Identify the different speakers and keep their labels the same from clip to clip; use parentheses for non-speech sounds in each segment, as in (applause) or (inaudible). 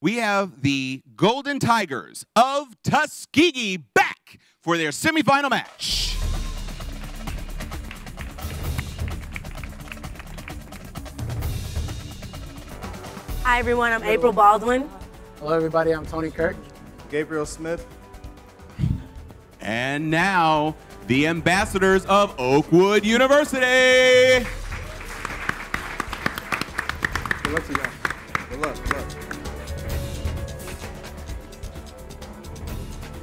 Speaker 1: we have the Golden Tigers of Tuskegee back for their semifinal match.
Speaker 2: Hi, everyone. I'm April Baldwin.
Speaker 3: Hello, everybody. I'm Tony Kirk.
Speaker 4: Gabriel Smith.
Speaker 1: And now, the ambassadors of Oakwood University.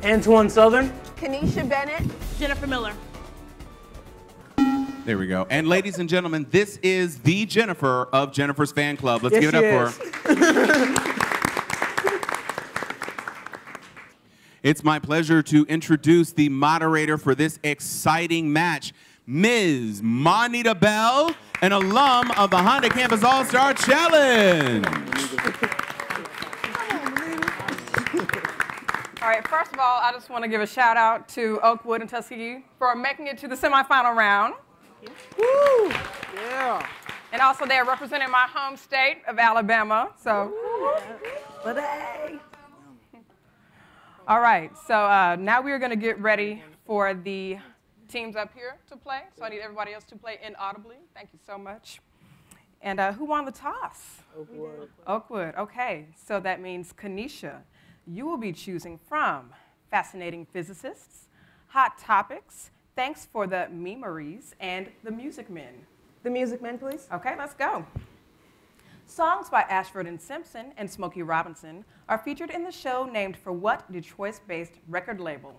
Speaker 3: Antoine Southern.
Speaker 2: Kanisha Bennett.
Speaker 5: Jennifer Miller.
Speaker 1: There we go. And ladies and gentlemen, this is the Jennifer of Jennifer's Fan Club. Let's
Speaker 3: Yes,
Speaker 1: give it up
Speaker 3: she
Speaker 1: for her. (laughs) It's my pleasure to introduce the moderator for this exciting match, Ms. Monita Bell, an alum of the Honda Campus All Star Challenge.
Speaker 6: All right, first of all, I just want to give a shout out to Oakwood and Tuskegee for making it to the semifinal round.
Speaker 3: Woo! Yeah.
Speaker 6: And also, they're representing my home state of Alabama. So,
Speaker 2: But hey.
Speaker 6: all right, so uh, now we are going to get ready for the teams up here to play. So, I need everybody else to play inaudibly. Thank you so much. And uh, who won the toss?
Speaker 3: Oakwood.
Speaker 6: Oakwood, okay. So that means Kanisha, you will be choosing from Fascinating Physicists, Hot Topics, Thanks for the Memories, and The Music Men.
Speaker 2: The Music Men, please.
Speaker 6: Okay, let's go. Songs by Ashford and Simpson and Smokey Robinson are featured in the show named for what Detroit-based record label?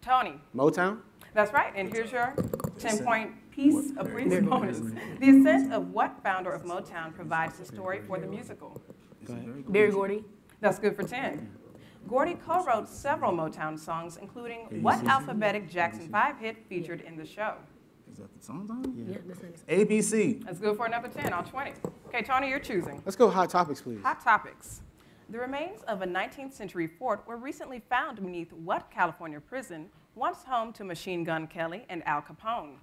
Speaker 6: Tony.
Speaker 3: Motown.
Speaker 6: That's right, and here's your 10-point piece of brief bonus. The ascent of what founder of Motown provides the story for the musical?
Speaker 2: Berry Gordy.
Speaker 6: That's good for 10. Gordy co-wrote several Motown songs, including what alphabetic Jackson 5 hit featured in the show?
Speaker 4: Is that the song time?
Speaker 2: Yeah, that's nice.
Speaker 4: ABC.
Speaker 6: That's good for another 10, all 20. Okay, Tony, you're choosing.
Speaker 3: Let's go hot topics, please.
Speaker 6: Hot topics. The remains of a 19th century fort were recently found beneath what California prison, once home to Machine Gun Kelly and Al Capone?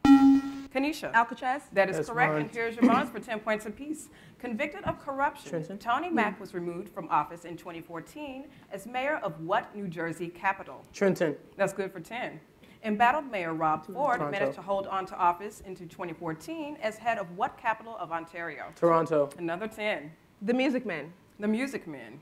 Speaker 6: Kanisha.
Speaker 2: Alcatraz.
Speaker 6: That is
Speaker 3: That's
Speaker 6: correct,
Speaker 3: mine.
Speaker 6: and here's your bonus for 10 points apiece. Convicted of corruption,
Speaker 3: Trenton.
Speaker 6: Tony mm-hmm. Mack was removed from office in 2014 as mayor of what New Jersey capital?
Speaker 3: Trenton.
Speaker 6: That's good for 10. Embattled Mayor Rob Ford
Speaker 3: Toronto.
Speaker 6: managed to hold on to office into 2014 as head of what capital of Ontario?
Speaker 3: Toronto.
Speaker 6: Another 10.
Speaker 2: The Music Man.
Speaker 6: The Music Men.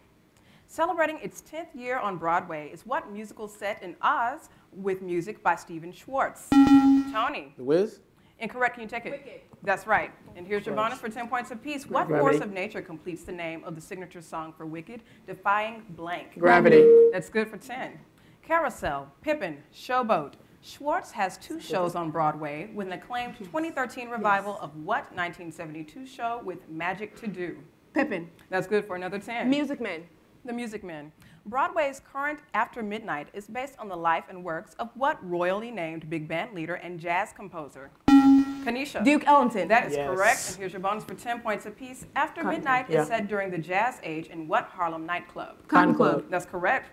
Speaker 6: Celebrating its 10th year on Broadway is what musical set in Oz with music by Stephen Schwartz? Tony.
Speaker 3: The Wiz.
Speaker 6: Incorrect, can you take it? That's right. And here's your bonus for 10 points apiece. What
Speaker 3: Gravity.
Speaker 6: force of nature completes the name of the signature song for Wicked, Defying Blank?
Speaker 3: Gravity.
Speaker 6: That's good for 10. Carousel, Pippin, Showboat. Schwartz has two shows on Broadway with an acclaimed 2013 revival of what 1972 show with Magic to Do?
Speaker 2: Pippin.
Speaker 6: That's good for another 10.
Speaker 2: Music Men.
Speaker 6: The Music Men. Broadway's current After Midnight is based on the life and works of what royally named big band leader and jazz composer? Kanisha.
Speaker 2: Duke Ellington.
Speaker 6: That is
Speaker 3: Yes.
Speaker 6: correct, and here's your bonus for 10 points apiece. After
Speaker 2: Cotton
Speaker 6: Midnight
Speaker 3: Club.
Speaker 6: is said during the Jazz Age in what Harlem nightclub?
Speaker 2: Cotton Club.
Speaker 6: That's correct.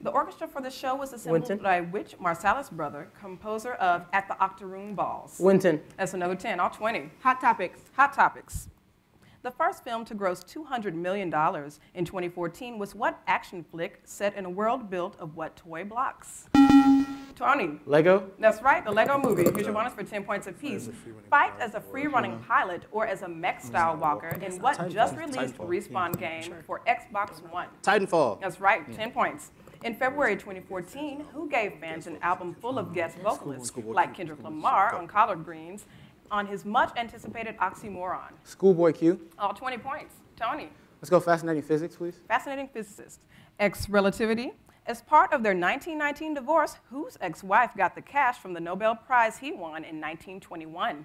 Speaker 6: The orchestra for the show was assembled
Speaker 3: Wynton.
Speaker 6: by which Marsalis brother, composer of At the Octoroon Balls?
Speaker 3: Wynton.
Speaker 6: That's another 10, all 20.
Speaker 2: Hot Topics.
Speaker 6: Hot topics. The first film to gross $200 million in 2014 was what action flick set in a world built of what toy blocks? Tony.
Speaker 3: Lego.
Speaker 6: That's right, the Lego movie. Here's your bonus for 10 points apiece. Fight as a free running pilot or as a mech mm-hmm. style walker in what just released Respawn game for Xbox One?
Speaker 4: Titanfall.
Speaker 6: That's right, 10 points. In February 2014, who gave fans an album full of guest vocalists like Kendrick Lamar on Collard Greens on his much anticipated Oxymoron?
Speaker 3: Schoolboy Q.
Speaker 6: All 20 points. Tony,
Speaker 3: Let's go fascinating physics, please.
Speaker 6: fascinating physicist. X relativity. As part of their 1919 divorce, whose ex wife got the cash from the Nobel Prize he won in 1921?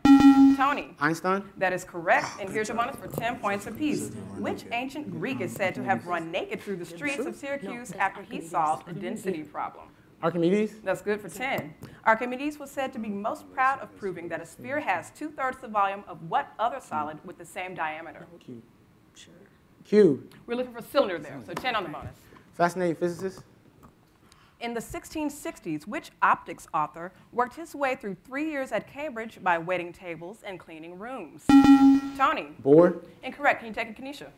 Speaker 6: Tony.
Speaker 3: Einstein.
Speaker 6: That is correct, and here's your bonus for 10 points apiece. Which ancient Greek is said to have run naked through the streets of Syracuse after he solved a density problem?
Speaker 3: Archimedes.
Speaker 6: That's good for 10. Archimedes was said to be most proud of proving that a sphere has two thirds the volume of what other solid with the same diameter?
Speaker 3: Cube. Sure. Cube.
Speaker 6: We're looking for cylinder there, so 10 on the bonus.
Speaker 3: Fascinating physicist.
Speaker 6: In the 1660s, which optics author worked his way through three years at Cambridge by waiting tables and cleaning rooms? Tony.
Speaker 3: Bohr.
Speaker 6: Incorrect. Can you take it, Kanisha?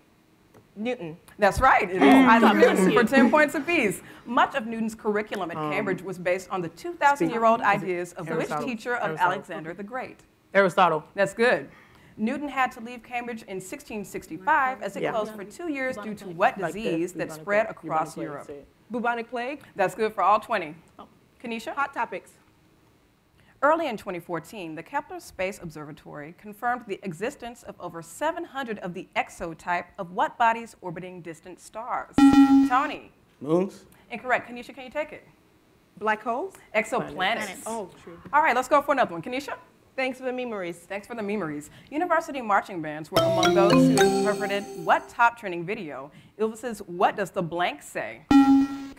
Speaker 2: Newton.
Speaker 6: That's right. It is mm. Isaac Newton for 10 points apiece. Much of Newton's curriculum at um, Cambridge was based on the 2,000 year old ideas of which teacher of
Speaker 3: Aristotle.
Speaker 6: Alexander the Great?
Speaker 3: Aristotle.
Speaker 6: That's good. Newton had to leave Cambridge in 1665 as it
Speaker 3: Yeah.
Speaker 6: closed for two years due to what disease
Speaker 3: this,
Speaker 6: that spread across Europe?
Speaker 2: Bubonic plague.
Speaker 6: That's good for all 20. Kanisha?
Speaker 2: Hot topics.
Speaker 6: Early in 2014, the Kepler Space Observatory confirmed the existence of over 700 of the exotype of what bodies orbiting distant stars? Tony.
Speaker 3: Moons.
Speaker 6: Incorrect. Kanisha, can you take it?
Speaker 2: Black holes.
Speaker 6: Exoplanets.
Speaker 2: Oh, true.
Speaker 6: All right, let's go for another one. Kanisha?
Speaker 2: Thanks for the memories.
Speaker 6: Thanks for the memories. University marching bands were among those who interpreted what top trending video? Ylvis's What Does the Blank Say?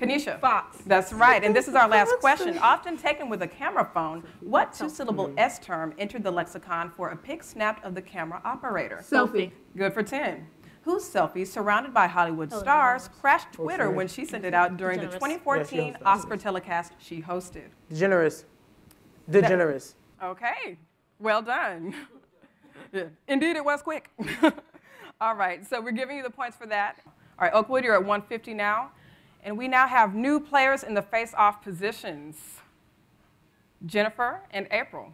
Speaker 6: Kanisha.
Speaker 2: Fox.
Speaker 6: That's right, and this is our last question. Often taken with a camera phone, what two syllable S term entered the lexicon for a pic snapped of the camera operator?
Speaker 2: Selfie.
Speaker 6: Good for 10. Whose selfie, surrounded by Hollywood stars, crashed Twitter when she sent it out during the 2014
Speaker 3: Yeah, she hosted.
Speaker 6: Oscar telecast she hosted?
Speaker 3: Generous. DeGeneres.
Speaker 6: Okay, well done. Yeah, (laughs) Indeed, it was quick. (laughs) All right, so we're giving you the points for that. All right, Oakwood, you're at 150 now. And we now have new players in the face-off positions, Jennifer and April.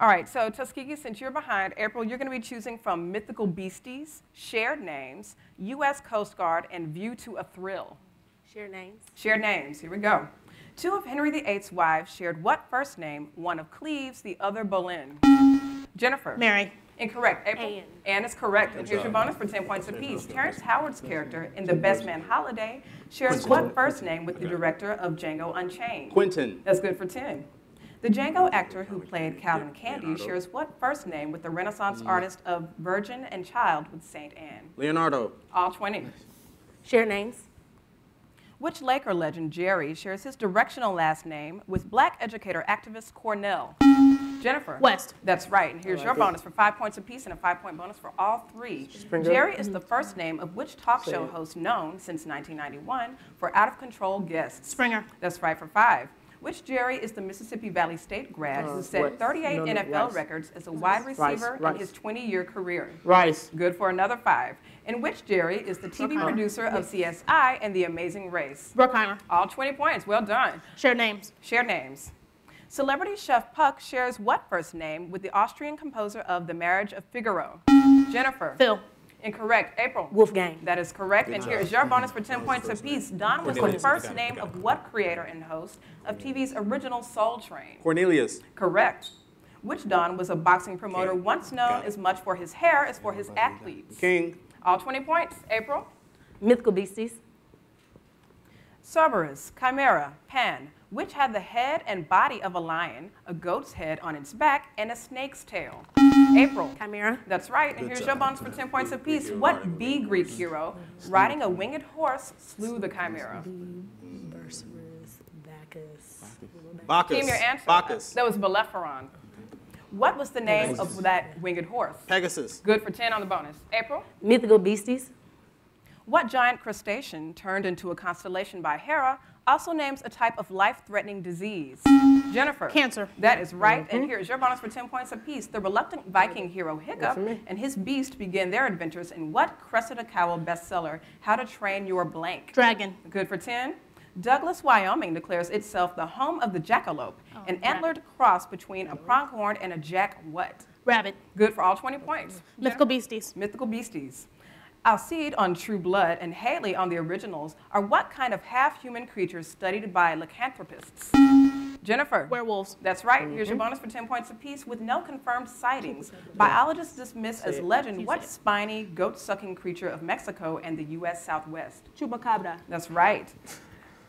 Speaker 6: All right, so Tuskegee, since you're behind, April, you're going to be choosing from Mythical Beasties, Shared Names, U.S. Coast Guard, and View to a Thrill.
Speaker 2: Share names.
Speaker 6: Shared names, here we go. Two of Henry VIII's wives shared what first name? One of Cleves, the other Boleyn. Jennifer.
Speaker 5: Mary.
Speaker 6: Incorrect. April.
Speaker 2: Anne.
Speaker 6: Anne is correct. And here's your bonus for 10 points apiece. Terrence Howard's character in The Best Man Holiday shares what first name with the director of Django Unchained?
Speaker 4: Quentin.
Speaker 6: That's good for 10. The Django actor who played Calvin Candie shares what first name with the Renaissance artist of Virgin and Child with St. Anne?
Speaker 4: Leonardo.
Speaker 6: All 20.
Speaker 2: Share names.
Speaker 6: Which Laker legend, Jerry, shares his directional last name with black educator activist Cornel? Jennifer.
Speaker 5: West.
Speaker 6: That's right. And here's your bonus for five points apiece and a five point bonus for all three.
Speaker 3: Springer.
Speaker 6: Jerry is the first name of which talk
Speaker 3: Say
Speaker 6: show
Speaker 3: it.
Speaker 6: host known since 1991 for out of control guests?
Speaker 5: Springer.
Speaker 6: That's right for five. Which Jerry is the Mississippi Valley State grad who
Speaker 3: Uh,
Speaker 6: set
Speaker 3: what?
Speaker 6: 38
Speaker 3: No, no,
Speaker 6: NFL
Speaker 3: Rice.
Speaker 6: records as a wide receiver in
Speaker 3: Rice.
Speaker 6: his 20 year career?
Speaker 3: Rice.
Speaker 6: Good for another five. And which Jerry is the TV producer of CSI and The Amazing Race?
Speaker 5: Bruckheimer.
Speaker 6: All 20 points. Well done.
Speaker 5: Share names.
Speaker 6: Share names. Celebrity chef Puck shares what first name with the Austrian composer of The Marriage of Figaro? Jennifer.
Speaker 5: Phil.
Speaker 6: Incorrect. April.
Speaker 2: Wolfgang.
Speaker 6: That is correct. and here is your bonus for 10 points apiece. Don was the first name of what creator and host of TV's original Soul Train?
Speaker 4: Cornelius.
Speaker 6: Correct. Which Don was a boxing promoter
Speaker 4: King.
Speaker 6: once known
Speaker 4: Got
Speaker 6: as much for his hair as for his athletes?
Speaker 4: King.
Speaker 6: All 20 points. April.
Speaker 2: Mythical beasties.
Speaker 6: Cerberus, Chimera, Pan, which had the head and body of a lion, a goat's head on its back, and a snake's tail? April.
Speaker 2: Chimera.
Speaker 6: That's right, and here's your bonus for 10 points apiece. What B Greek hero, riding a winged horse, slew the Chimera?
Speaker 4: Bacchus.
Speaker 6: Team, your answer.
Speaker 4: Bacchus.
Speaker 6: That was Bellerophon. What was the name of that winged horse?
Speaker 4: Pegasus.
Speaker 6: Good for 10 on the bonus. April.
Speaker 2: Mythical beasties.
Speaker 6: What giant crustacean turned into a constellation by Hera also names a type of life-threatening disease? Jennifer.
Speaker 5: Cancer.
Speaker 6: That is right. And mm-hmm. here's your bonus for 10 points apiece. The reluctant Viking hero Hiccup and his beast begin their adventures in what Cressida Cowell bestseller, How to Train Your Blank?
Speaker 5: Dragon.
Speaker 6: Good for 10. Douglas, Wyoming declares itself the home of the jackalope, oh, an
Speaker 5: rabbit.
Speaker 6: antlered cross between a pronghorn and a jack what?
Speaker 5: Rabbit.
Speaker 6: Good for all 20 points.
Speaker 5: Mythical beasties.
Speaker 6: Mythical beasties. Alcide on True Blood and Hayley on the originals are what kind of half-human creatures studied by lycanthropists? Jennifer.
Speaker 5: Werewolves.
Speaker 6: That's right. Mm-hmm. Here's your bonus for 10 points apiece with no confirmed sightings. Biologists dismiss as legend what spiny, goat-sucking creature of Mexico and the U.S. Southwest?
Speaker 2: Chupacabra.
Speaker 6: That's right.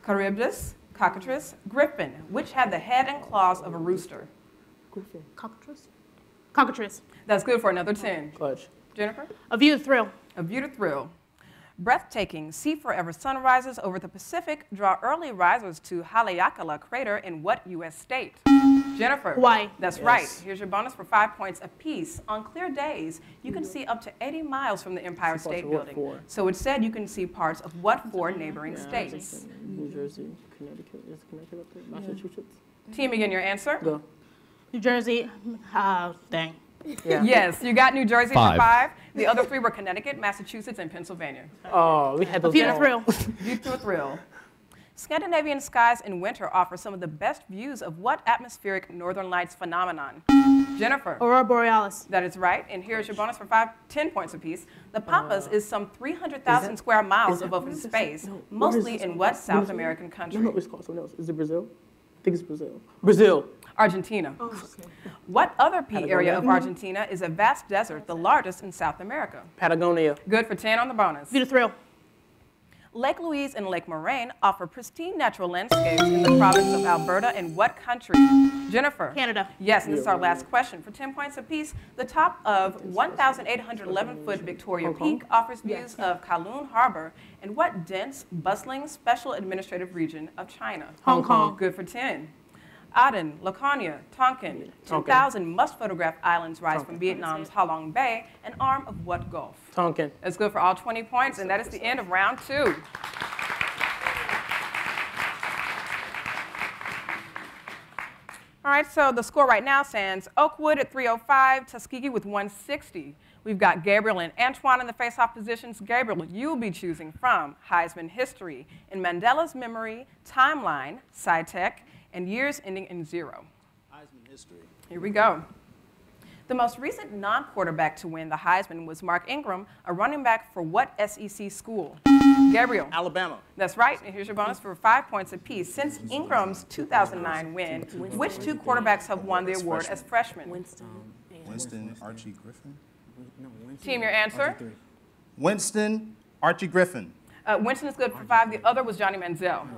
Speaker 6: Charybdis, cockatrice, griffin, which had the head and claws of a rooster. Griffin.
Speaker 5: Cockatrice. Cockatrice.
Speaker 6: That's good for another 10.
Speaker 3: Clutch.
Speaker 6: Jennifer?
Speaker 5: A view of thrill.
Speaker 6: A View to Thrill. Breathtaking, see forever sunrises over the Pacific draw early risers to Haleakala Crater in what U.S. state? Jennifer.
Speaker 5: Hawaii.
Speaker 6: That's right. Here's your bonus for five points apiece. On clear days, you can see up to 80 miles from the Empire
Speaker 3: See
Speaker 6: State Building. So it said you can see parts of what four neighboring states?
Speaker 3: New Jersey, Connecticut. Is Connecticut up there? Massachusetts.
Speaker 6: Team again, your answer?
Speaker 3: Go.
Speaker 5: New Jersey. Uh, dang.
Speaker 3: Yeah. (laughs)
Speaker 6: Yes, you got New Jersey
Speaker 7: Five.
Speaker 6: for five. The other three were Connecticut, Massachusetts, and Pennsylvania.
Speaker 3: Oh, we had those.
Speaker 5: View to
Speaker 3: all.
Speaker 5: thrill. (laughs)
Speaker 6: View to a thrill. Scandinavian skies in winter offer some of the best views of what atmospheric northern lights phenomenon? Jennifer.
Speaker 5: Aurora Borealis.
Speaker 6: That is right. And here's your bonus for five, 10 points apiece. The Pampas is some 300,000 square miles
Speaker 3: is that-
Speaker 6: of open space,
Speaker 3: No,
Speaker 6: mostly in what South American country?
Speaker 3: No, no, it's called something else. Is it Brazil? I think it's Brazil. Brazil.
Speaker 6: Argentina. Oh, what other P area of
Speaker 3: mm-hmm.
Speaker 6: Argentina is a vast desert, the largest in South America?
Speaker 3: Patagonia.
Speaker 6: Good for 10 on the bonus.
Speaker 5: View to thrill.
Speaker 6: Lake Louise and Lake Moraine offer pristine natural landscapes in the province of Alberta in what country? Jennifer.
Speaker 5: Canada.
Speaker 6: Yes, and this is our last question. For 10 points apiece, the top of 1,811 foot Victoria Peak offers views of Kowloon Harbor in what dense, bustling special administrative region of China?
Speaker 5: Hong Kong.
Speaker 6: Good for 10. Aden, Laconia, Tonkin,
Speaker 3: Tonkin.
Speaker 6: 2,000 must photograph islands rise from Vietnam's Ha Long Bay, an arm of what Gulf?
Speaker 3: Tonkin.
Speaker 6: That's good for all 20 points, and that is the end of round two. All right, so the score right now stands Oakwood at 305, Tuskegee with 160. We've got Gabriel and Antoine in the face-off positions. Gabriel, you'll be choosing from Heisman History, In Mandela's Memory, Timeline, SciTech, and Years Ending in Zero.
Speaker 4: Heisman history.
Speaker 6: Here we go. The most recent non quarterback to win the Heisman was Mark Ingram, a running back for what SEC school? Gabriel.
Speaker 4: Alabama.
Speaker 6: That's right, and here's your bonus for five points apiece. Since Ingram's 2009 win, which two quarterbacks have won the award as freshmen?
Speaker 2: Winston.
Speaker 4: Winston Archie Griffin.
Speaker 6: Team, your answer?
Speaker 4: Winston Archie Griffin.
Speaker 6: Uh, Winston is good for five. The other was Johnny Manziel.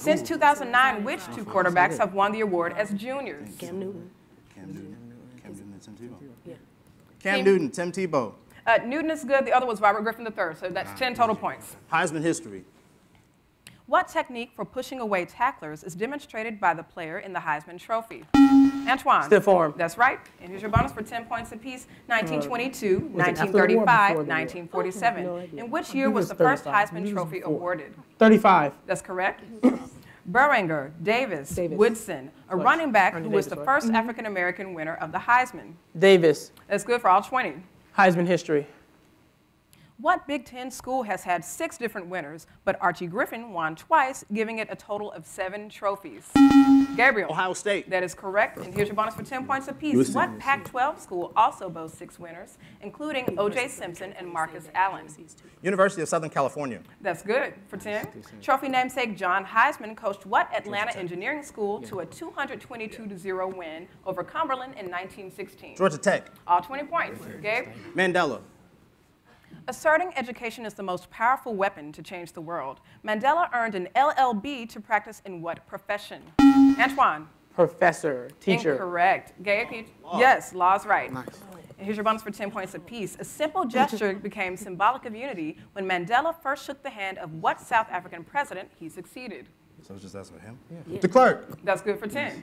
Speaker 6: Since 2009, which two quarterbacks have won the award as juniors?
Speaker 2: Cam Newton.
Speaker 4: Cam Newton. Cam Newton and Tim Tebow.
Speaker 2: Yeah.
Speaker 4: Cam
Speaker 6: Team-
Speaker 4: Newton, Tim Tebow.
Speaker 6: Uh, Newton is good. The other was Robert Griffin III. So that's 10 total points.
Speaker 4: Heisman history.
Speaker 6: What technique for pushing away tacklers is demonstrated by the player in the Heisman Trophy? Antoine.
Speaker 3: Stiff arm.
Speaker 6: That's right. And here's your bonus for 10 points apiece. 1922,
Speaker 3: was it after the war or
Speaker 6: 1935,
Speaker 3: before the
Speaker 6: 1947.
Speaker 3: no.
Speaker 6: In which year was the first Heisman Trophy
Speaker 3: before.
Speaker 6: awarded?
Speaker 3: 35.
Speaker 6: That's correct. (laughs) Berwanger, Davis,
Speaker 3: Davis.
Speaker 6: Woodson, a running back
Speaker 3: Ernie
Speaker 6: who was
Speaker 3: Davis,
Speaker 6: the
Speaker 3: right?
Speaker 6: 1st mm-hmm. African American winner of the Heisman.
Speaker 3: Davis.
Speaker 6: That's good for all 20.
Speaker 3: Heisman history.
Speaker 6: What Big Ten school has had six different winners, but Archie Griffin won twice, giving it a total of seven trophies? Gabriel.
Speaker 4: Ohio State.
Speaker 6: That is correct. And here's your bonus for 10 points apiece. What Pac 12 school also boasts six winners, including O.J. Simpson and Marcus Allen?
Speaker 4: University of Southern California.
Speaker 6: That's good for 10. Trophy namesake John Heisman coached what Atlanta engineering school to a 222 0 win over Cumberland in 1916?
Speaker 4: Georgia Tech.
Speaker 6: All 20 points. Gabe?
Speaker 4: Mandela.
Speaker 6: Asserting education is the most powerful weapon to change the world. Mandela earned an LLB to practice in what profession? Antoine?
Speaker 3: Professor. Teacher.
Speaker 6: Incorrect. Gabe? you- Yes, law's right. And here's your bonus for 10 points apiece. A simple gesture (laughs) became symbolic of unity when Mandela first shook the hand of what South African president he succeeded?
Speaker 4: So it's just that's with him? De Klerk.
Speaker 6: That's good for 10.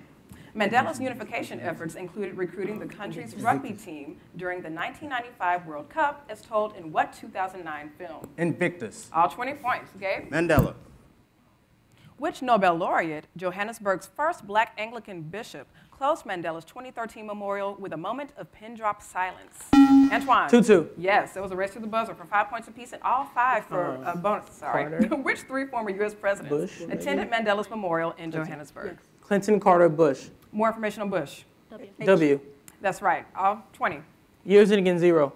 Speaker 6: Mandela's unification efforts included recruiting the country's rugby team during the 1995 World Cup, as told in what 2009 film?
Speaker 4: Invictus.
Speaker 6: All 20 points. Gabe?
Speaker 4: Mandela.
Speaker 6: Which Nobel laureate, Johannesburg's first black Anglican bishop, closed Mandela's 2013 memorial with a moment of pin drop silence? Antoine.
Speaker 3: Tutu.
Speaker 6: Yes, it was a race to the buzzer for five points apiece and all five for a bonus. Sorry. (laughs) Which three former U.S. presidents
Speaker 3: Bush,
Speaker 6: attended Mandela's memorial in Johannesburg?
Speaker 3: Clinton Carter Bush.
Speaker 6: More information on Bush.
Speaker 3: W.
Speaker 6: That's right, all 20.
Speaker 3: Years and again zero.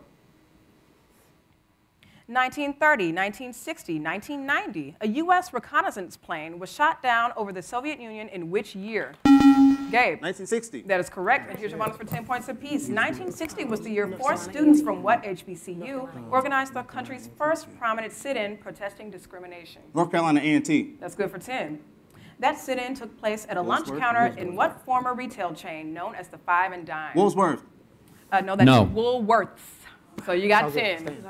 Speaker 6: 1930, 1960, 1990, a U.S. reconnaissance plane was shot down over the Soviet Union in which year? Gabe.
Speaker 4: 1960.
Speaker 6: That is correct, and here's your bonus for 10 points apiece. 1960 was the year four students from what HBCU organized the country's first prominent sit-in protesting discrimination.
Speaker 4: North Carolina A&T.
Speaker 6: That's good for 10. That sit-in took place at a lunch counter in what former retail chain known as the Five and Dime?
Speaker 4: Woolsworth.
Speaker 6: Uh, no, that's
Speaker 7: No.
Speaker 6: Woolworths. So you got 10.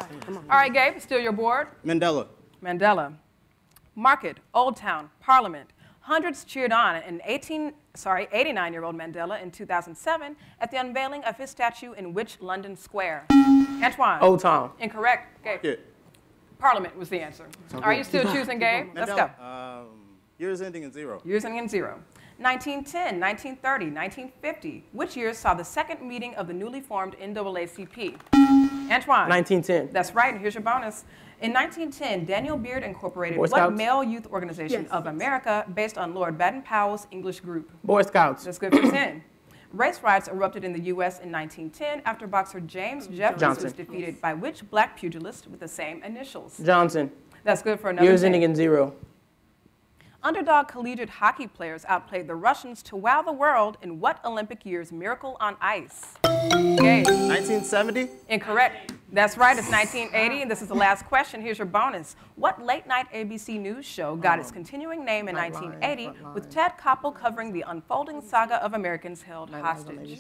Speaker 6: All right, Gabe, still your board.
Speaker 4: Mandela.
Speaker 6: Mandela. Market, Old Town, Parliament. Hundreds cheered on an 18, sorry, 89-year-old Mandela in 2007 at the unveiling of his statue in which London Square? Antoine.
Speaker 3: Old Town.
Speaker 6: Incorrect. Gabe.
Speaker 4: Yeah.
Speaker 6: Parliament was the answer. Are you still choosing, Gabe? Let's go.
Speaker 4: Um, years ending in zero.
Speaker 6: Years ending in zero. 1910, 1930, 1950. Which years saw the second meeting of the newly formed NAACP? Antoine.
Speaker 3: 1910.
Speaker 6: That's right, and here's your bonus. In 1910, Daniel Beard incorporated
Speaker 3: Boy
Speaker 6: what
Speaker 3: Scouts?
Speaker 6: male youth organization
Speaker 2: Yes.
Speaker 6: of America based on Lord Baden-Powell's English group?
Speaker 3: Boy Scouts.
Speaker 6: That's good for 10. Race riots erupted in the U.S. in 1910 after boxer James Jeffries
Speaker 3: Johnson.
Speaker 6: was defeated by which black pugilist with the same initials?
Speaker 3: Johnson.
Speaker 6: That's good for another
Speaker 3: Years ending in zero.
Speaker 6: Underdog collegiate hockey players outplayed the Russians to wow the world in what Olympic year's Miracle on Ice? Gabe.
Speaker 4: 1970?
Speaker 6: Incorrect. That's right, it's 1980, and this is the last question. Here's your bonus. What late night ABC news show got its continuing name in 1980 with Ted Koppel covering the unfolding saga of Americans held hostage?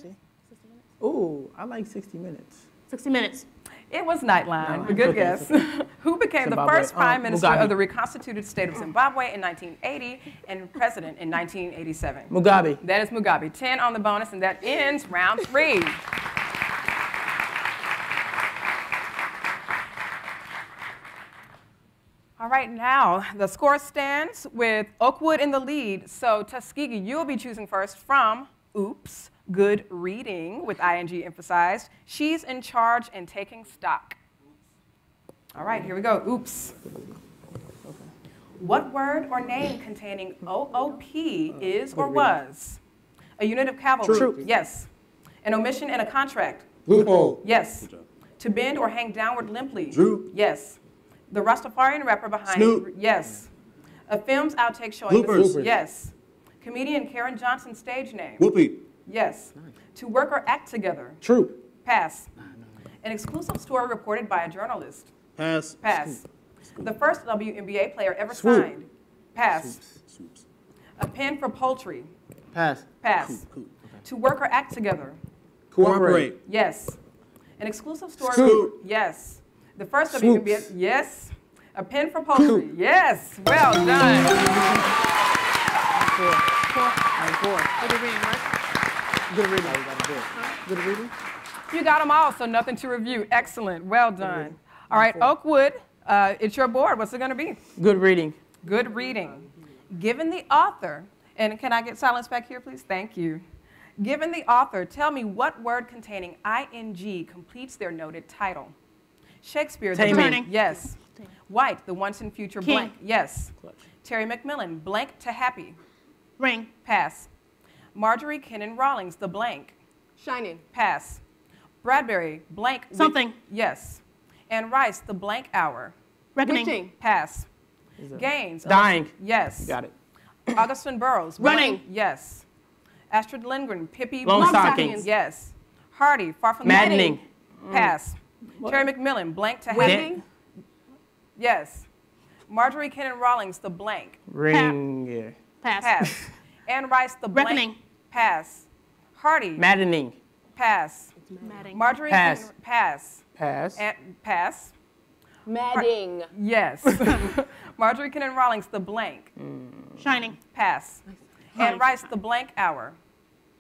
Speaker 3: Ooh, I like 60 minutes.
Speaker 5: 60 minutes.
Speaker 6: It was Nightline. A good guess. (laughs) Who became the first prime
Speaker 3: Uh,
Speaker 6: minister of the reconstituted state of Zimbabwe in 1980 and president in 1987?
Speaker 3: Mugabe.
Speaker 6: That is Mugabe. 10 on the bonus, and that ends round three. All right, now the score stands with Oakwood in the lead. So, Tuskegee, you'll be choosing first from Oops, Good Reading, with ing emphasized. She's in charge and taking stock. All right, here we go. Oops. What word or name containing OOP is or was? A unit of cavalry?
Speaker 3: Troop.
Speaker 6: Yes. An omission in a contract?
Speaker 4: Loophole.
Speaker 6: Yes. To bend or hang downward limply?
Speaker 4: Droop.
Speaker 6: Yes. The Rastafarian rapper behind
Speaker 4: Snoop.
Speaker 6: Yes. A film's outtake showing
Speaker 4: Bloopers.
Speaker 6: the Yes. Comedian Caryn Johnson's stage name?
Speaker 4: Whoopi.
Speaker 6: Yes. To work or act together?
Speaker 3: True.
Speaker 6: Pass. An exclusive story reported by a journalist?
Speaker 4: Pass.
Speaker 6: Pass. The first WNBA player ever
Speaker 3: Swoop.
Speaker 6: signed? Pass.
Speaker 4: Swoops. Swoops.
Speaker 6: A pen for poultry?
Speaker 3: Pass.
Speaker 6: Pass. To work or act together?
Speaker 4: Cooperate.
Speaker 6: Yes. An exclusive story?
Speaker 4: Scoot.
Speaker 6: Yes. The first
Speaker 3: Swoops.
Speaker 6: WNBA? Yes. A pen for poultry? Yes. Well done.
Speaker 5: Good reading, right?
Speaker 3: Good reading. Good reading.
Speaker 6: You got them all, so nothing to review. Excellent. Well done. All right, Oakwood, uh, it's your board. What's it going to be?
Speaker 3: Good reading.
Speaker 6: Good reading. Given the author, and can I get silence back here, please? Thank you. Given the author, tell me what word containing ing completes their noted title. Shakespeare, the
Speaker 3: Taming.
Speaker 6: yes. White, the once and future
Speaker 5: King.
Speaker 6: blank, yes. Terry McMillan, blank to happy,
Speaker 5: Ring.
Speaker 6: pass. Marjorie Kinnan Rawlings, the blank,
Speaker 2: Shining.
Speaker 6: pass. Bradbury, blank. with-
Speaker 5: Something.
Speaker 6: yes. And Rice, the blank hour,
Speaker 5: Reckoning.
Speaker 2: Witching.
Speaker 6: pass. Gaines,
Speaker 3: Dying.
Speaker 6: yes.
Speaker 3: Got it.
Speaker 6: Augusten Burroughs.
Speaker 5: Running.
Speaker 6: blank, Yes. Astrid Lindgren. Pippi.
Speaker 3: Long stockings.
Speaker 6: Yes. Hardy. Far from the
Speaker 3: Maddening. Mm.
Speaker 6: Pass. Terry McMillan. Blank to
Speaker 3: Wait.
Speaker 6: happy. Yes. Marjorie Kinnan Rawlings. The blank.
Speaker 3: Ring. Yeah.
Speaker 5: Pass.
Speaker 6: Pass. (laughs) Anne Rice. The blank. Pass. Hardy.
Speaker 3: Maddening.
Speaker 6: pass.
Speaker 5: Madding.
Speaker 6: Marjorie.
Speaker 3: Pass.
Speaker 6: Kinnan- pass.
Speaker 3: Pass.
Speaker 6: And pass.
Speaker 2: Madding.
Speaker 6: Yes. (laughs) Marjorie Kinnan Rawlings. The blank. Mm.
Speaker 5: Shining.
Speaker 6: Pass. Anne Rice. The blank hour.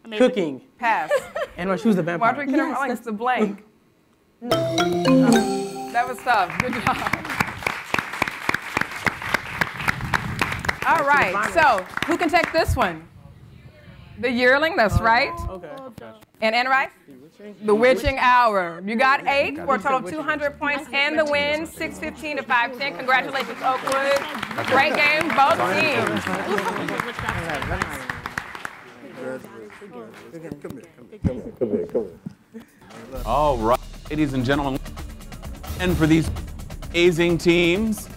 Speaker 5: Amazing.
Speaker 3: Cooking.
Speaker 6: Pass. (laughs)
Speaker 3: And my shoes the vampire.
Speaker 6: Marjorie Kinnan
Speaker 2: Yes,
Speaker 6: Rawlings, the blank. (laughs) that was tough. Good job. All right, so who can take this one? The yearling, that's uh, right.
Speaker 3: Okay.
Speaker 6: And Anne Rice? The witching hour. You got eight for a total of 200 points and the win, 615 to 510. Congratulations, Oakwood. Great game, both teams.
Speaker 1: All right, ladies and gentlemen, and for these amazing teams,